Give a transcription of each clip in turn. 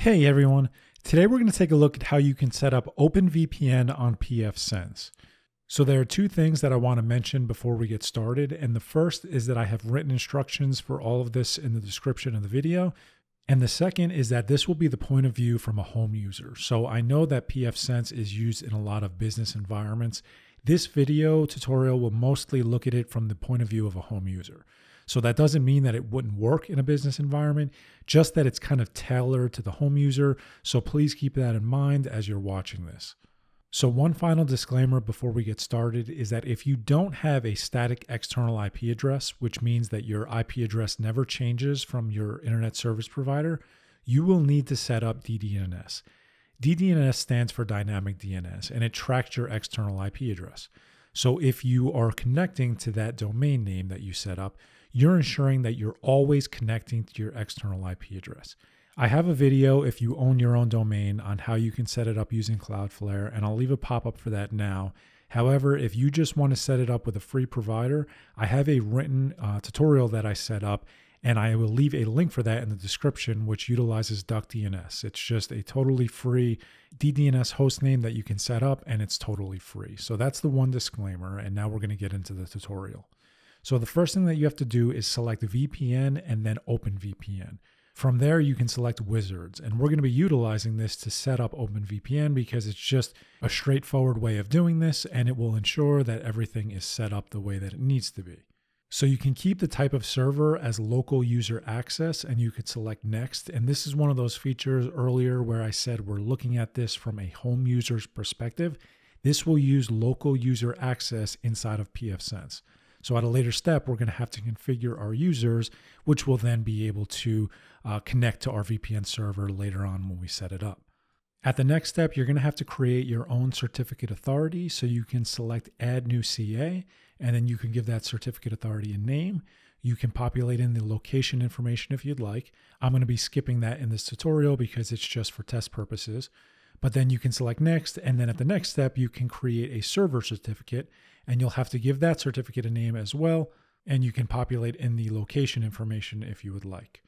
Hey everyone, today we're going to take a look at how you can set up OpenVPN on pfSense. So there are two things that I want to mention before we get started, and the first is that I have written instructions for all of this in the description of the video, and the second is that this will be the point of view from a home user. So I know that pfSense is used in a lot of business environments. This video tutorial will mostly look at it from the point of view of a home user. So that doesn't mean that it wouldn't work in a business environment, just that it's kind of tailored to the home user. So please keep that in mind as you're watching this. So, one final disclaimer before we get started is that if you don't have a static external IP address, which means that your IP address never changes from your internet service provider, you will need to set up DDNS. DDNS stands for Dynamic DNS and it tracks your external IP address. So, if you are connecting to that domain name that you set up, you're ensuring that you're always connecting to your external IP address. I have a video if you own your own domain on how you can set it up using Cloudflare, and I'll leave a pop up for that now. However, if you just want to set it up with a free provider, I have a written uh, tutorial that I set up, and I will leave a link for that in the description, which utilizes DuckDNS. It's just a totally free DDNS hostname that you can set up, and it's totally free. So that's the one disclaimer, and now we're going to get into the tutorial. So the first thing that you have to do is select VPN and then OpenVPN. From there, you can select wizards, and we're going to be utilizing this to set up OpenVPN because it's just a straightforward way of doing this, and it will ensure that everything is set up the way that it needs to be. So you can keep the type of server as local user access, and you could select next. And this is one of those features earlier where I said we're looking at this from a home user's perspective. This will use local user access inside of pfSense. So at a later step, we're going to have to configure our users, which will then be able to uh, connect to our VPN server later on when we set it up. At the next step, you're going to have to create your own certificate authority. So you can select add new CA, and then you can give that certificate authority a name. You can populate in the location information if you'd like. I'm going to be skipping that in this tutorial because it's just for test purposes. But then you can select next, and then at the next step, you can create a server certificate and you'll have to give that certificate a name as well, and you can populate in the location information if you would like.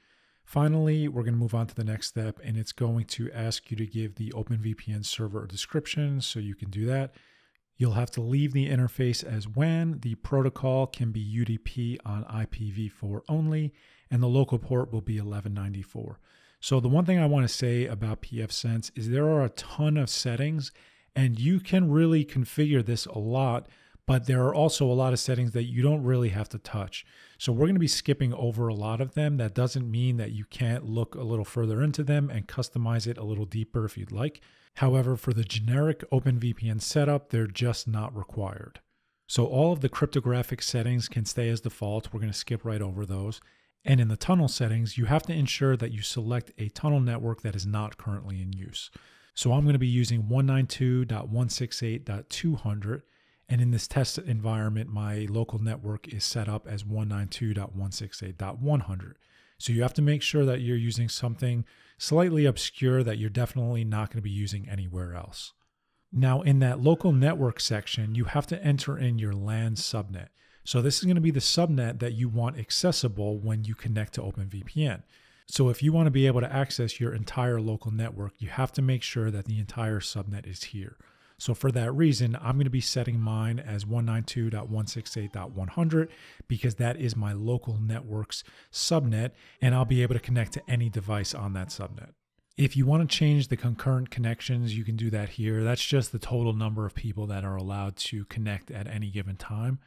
Finally, we're going to move on to the next step, and it's going to ask you to give the OpenVPN server a description, so you can do that. You'll have to leave the interface as WAN. The protocol can be UDP on IPv4 only, and the local port will be 1194. So, the one thing I want to say about pfSense is there are a ton of settings, and you can really configure this a lot but there are also a lot of settings that you don't really have to touch. So we're going to be skipping over a lot of them. That doesn't mean that you can't look a little further into them and customize it a little deeper if you'd like. However, for the generic OpenVPN setup, they're just not required. So all of the cryptographic settings can stay as default. We're going to skip right over those. And in the tunnel settings, you have to ensure that you select a tunnel network that is not currently in use. So I'm going to be using 192.168.200 and in this test environment, my local network is set up as 192.168.100. So you have to make sure that you're using something slightly obscure that you're definitely not going to be using anywhere else. Now, in that local network section, you have to enter in your LAN subnet. So this is going to be the subnet that you want accessible when you connect to OpenVPN. So if you want to be able to access your entire local network, you have to make sure that the entire subnet is here. So for that reason, I'm going to be setting mine as 192.168.100 because that is my local network's subnet and I'll be able to connect to any device on that subnet. If you want to change the concurrent connections, you can do that here. That's just the total number of people that are allowed to connect at any given time.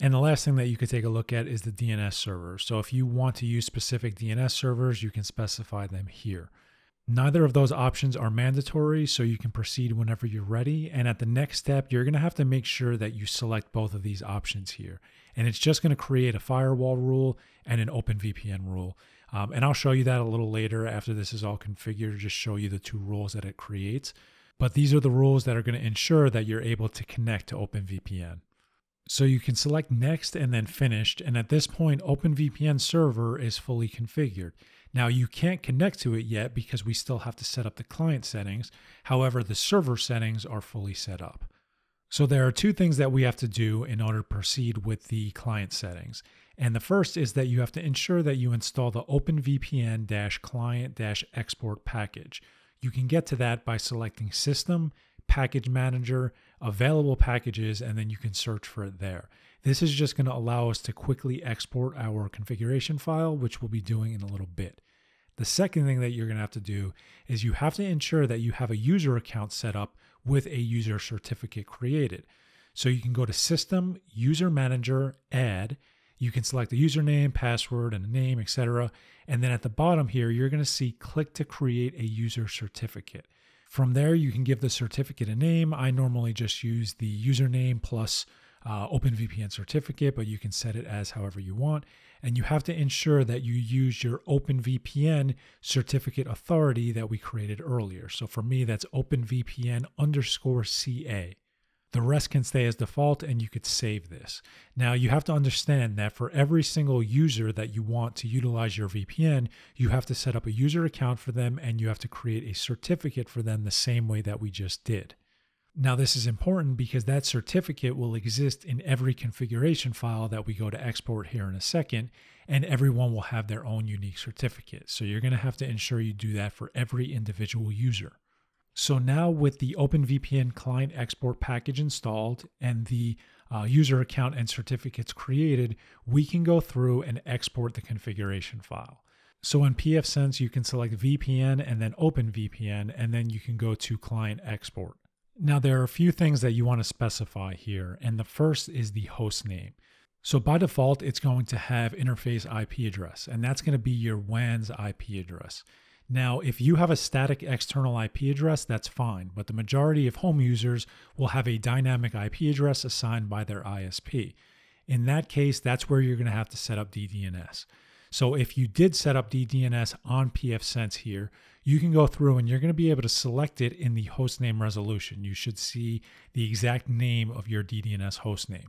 And the last thing that you could take a look at is the DNS server. So if you want to use specific DNS servers, you can specify them here. Neither of those options are mandatory, so you can proceed whenever you're ready. And at the next step, you're going to have to make sure that you select both of these options here. And it's just going to create a firewall rule and an OpenVPN rule. Um, and I'll show you that a little later after this is all configured, just show you the two rules that it creates. But these are the rules that are going to ensure that you're able to connect to OpenVPN. So you can select next and then finished. And at this point, OpenVPN server is fully configured. Now you can't connect to it yet because we still have to set up the client settings. However, the server settings are fully set up. So there are two things that we have to do in order to proceed with the client settings. And the first is that you have to ensure that you install the OpenVPN client export package. You can get to that by selecting System, Package Manager, Available Packages, and then you can search for it there. This is just going to allow us to quickly export our configuration file, which we'll be doing in a little bit. The second thing that you're going to have to do is you have to ensure that you have a user account set up with a user certificate created. So you can go to System, User Manager, Add. You can select a username, password, and a name, etc. And then at the bottom here, you're going to see click to create a user certificate. From there, you can give the certificate a name. I normally just use the username plus uh, OpenVPN certificate, but you can set it as however you want. And you have to ensure that you use your OpenVPN certificate authority that we created earlier. So for me, that's OpenVPN underscore CA. The rest can stay as default and you could save this. Now, you have to understand that for every single user that you want to utilize your VPN, you have to set up a user account for them and you have to create a certificate for them the same way that we just did. Now, this is important because that certificate will exist in every configuration file that we go to export here in a second, and everyone will have their own unique certificate. So you're going to have to ensure you do that for every individual user. So now with the OpenVPN client export package installed and the uh, user account and certificates created, we can go through and export the configuration file. So in pfSense, you can select VPN and then OpenVPN, and then you can go to client export. Now, there are a few things that you want to specify here, and the first is the host name. So by default, it's going to have interface IP address, and that's going to be your WAN's IP address. Now, if you have a static external IP address, that's fine, but the majority of home users will have a dynamic IP address assigned by their ISP. In that case, that's where you're going to have to set up DDNS. So if you did set up DDNS on pfSense here, you can go through and you're going to be able to select it in the hostname resolution. You should see the exact name of your DDNS hostname.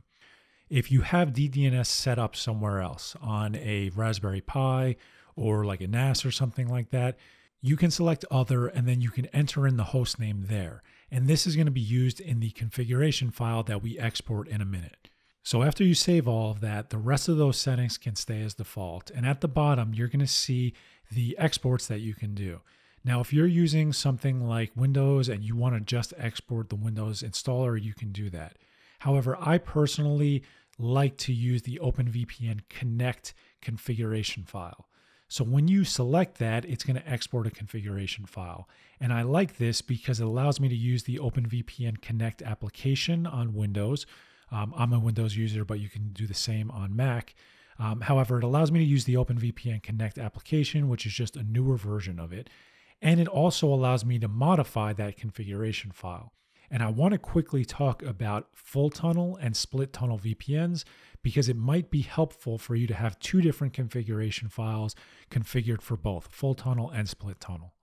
If you have DDNS set up somewhere else on a Raspberry Pi or like a NAS or something like that, you can select other and then you can enter in the host name there. And this is going to be used in the configuration file that we export in a minute. So after you save all of that, the rest of those settings can stay as default. And at the bottom, you're going to see the exports that you can do. Now, if you're using something like Windows and you want to just export the Windows installer, you can do that. However, I personally like to use the OpenVPN Connect configuration file. So when you select that, it's going to export a configuration file. And I like this because it allows me to use the OpenVPN Connect application on Windows. Um, I'm a Windows user, but you can do the same on Mac. Um, however, it allows me to use the OpenVPN Connect application, which is just a newer version of it. And it also allows me to modify that configuration file. And I want to quickly talk about full tunnel and split tunnel VPNs because it might be helpful for you to have two different configuration files configured for both full tunnel and split tunnel.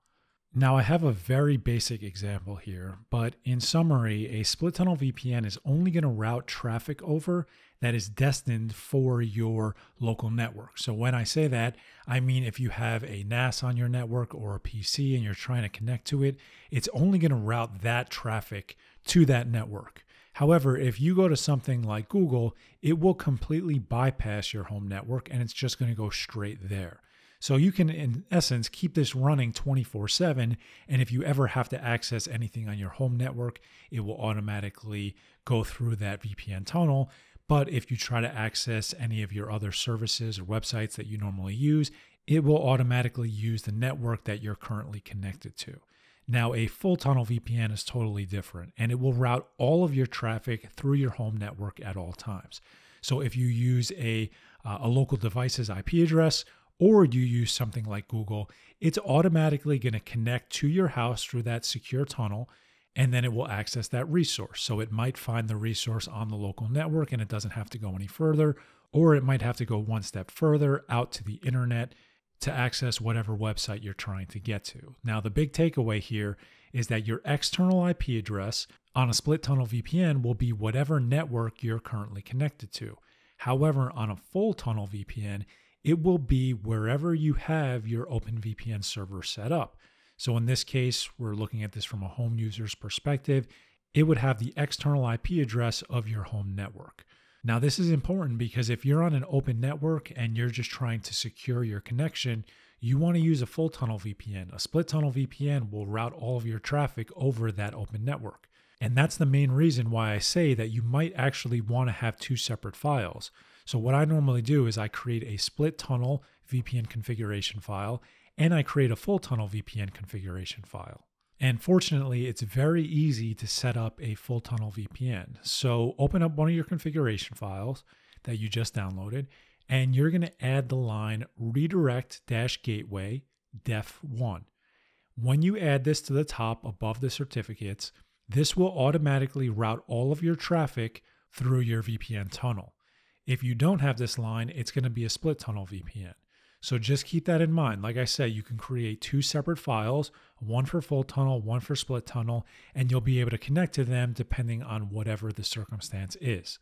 Now, I have a very basic example here, but in summary, a split tunnel VPN is only going to route traffic over that is destined for your local network. So, when I say that, I mean if you have a NAS on your network or a PC and you're trying to connect to it, it's only going to route that traffic to that network. However, if you go to something like Google, it will completely bypass your home network and it's just going to go straight there. So you can, in essence, keep this running 24 7. And if you ever have to access anything on your home network, it will automatically go through that VPN tunnel. But if you try to access any of your other services or websites that you normally use, it will automatically use the network that you're currently connected to. Now, a full tunnel VPN is totally different and it will route all of your traffic through your home network at all times. So if you use a, uh, a local device's IP address or you use something like Google, it's automatically going to connect to your house through that secure tunnel and then it will access that resource. So it might find the resource on the local network and it doesn't have to go any further, or it might have to go one step further out to the internet to access whatever website you're trying to get to. Now, the big takeaway here is that your external IP address on a split tunnel VPN will be whatever network you're currently connected to. However, on a full tunnel VPN, it will be wherever you have your OpenVPN server set up. So in this case, we're looking at this from a home user's perspective. It would have the external IP address of your home network. Now, this is important because if you're on an open network and you're just trying to secure your connection, you want to use a full tunnel VPN. A split tunnel VPN will route all of your traffic over that open network. And that's the main reason why I say that you might actually want to have two separate files. So, what I normally do is I create a split tunnel VPN configuration file and I create a full tunnel VPN configuration file. And fortunately, it's very easy to set up a full tunnel VPN. So open up one of your configuration files that you just downloaded, and you're going to add the line redirect gateway def1. When you add this to the top above the certificates, this will automatically route all of your traffic through your VPN tunnel. If you don't have this line, it's going to be a split tunnel VPN. So just keep that in mind. Like I said, you can create two separate files, one for full tunnel, one for split tunnel, and you'll be able to connect to them depending on whatever the circumstance is.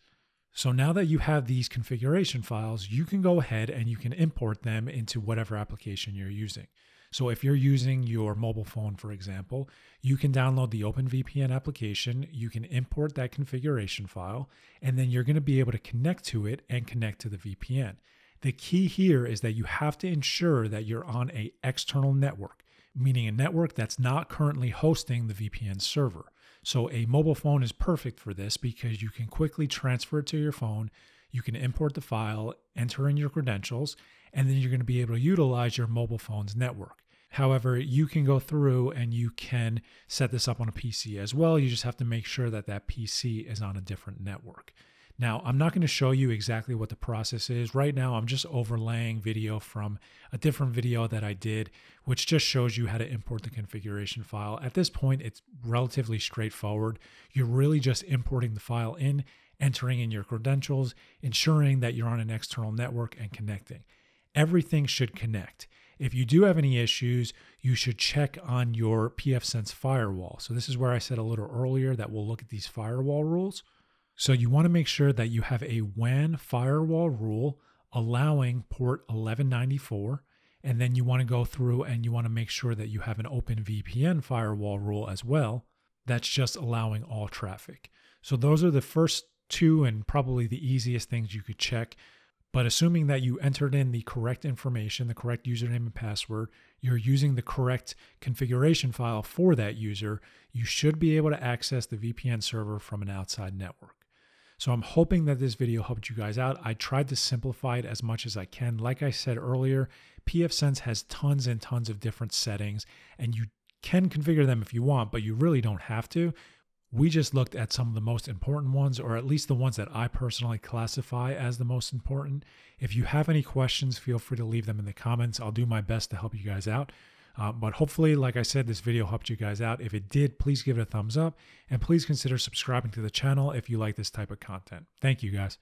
So now that you have these configuration files, you can go ahead and you can import them into whatever application you're using. So if you're using your mobile phone, for example, you can download the OpenVPN application, you can import that configuration file, and then you're going to be able to connect to it and connect to the VPN. The key here is that you have to ensure that you're on a external network, meaning a network that's not currently hosting the VPN server. So a mobile phone is perfect for this because you can quickly transfer it to your phone, you can import the file, enter in your credentials, and then you're going to be able to utilize your mobile phone's network. However, you can go through and you can set this up on a PC as well. You just have to make sure that that PC is on a different network. Now, I'm not going to show you exactly what the process is. Right now, I'm just overlaying video from a different video that I did, which just shows you how to import the configuration file. At this point, it's relatively straightforward. You're really just importing the file in, entering in your credentials, ensuring that you're on an external network and connecting. Everything should connect. If you do have any issues, you should check on your pfSense firewall. So this is where I said a little earlier that we'll look at these firewall rules. So you want to make sure that you have a WAN firewall rule allowing port 1194. And then you want to go through and you want to make sure that you have an open VPN firewall rule as well. That's just allowing all traffic. So those are the first two and probably the easiest things you could check. But assuming that you entered in the correct information, the correct username and password, you're using the correct configuration file for that user, you should be able to access the VPN server from an outside network. So I'm hoping that this video helped you guys out. I tried to simplify it as much as I can. Like I said earlier, pfSense has tons and tons of different settings, and you can configure them if you want, but you really don't have to. We just looked at some of the most important ones, or at least the ones that I personally classify as the most important. If you have any questions, feel free to leave them in the comments. I'll do my best to help you guys out. Uh, but hopefully, like I said, this video helped you guys out. If it did, please give it a thumbs up and please consider subscribing to the channel if you like this type of content. Thank you guys.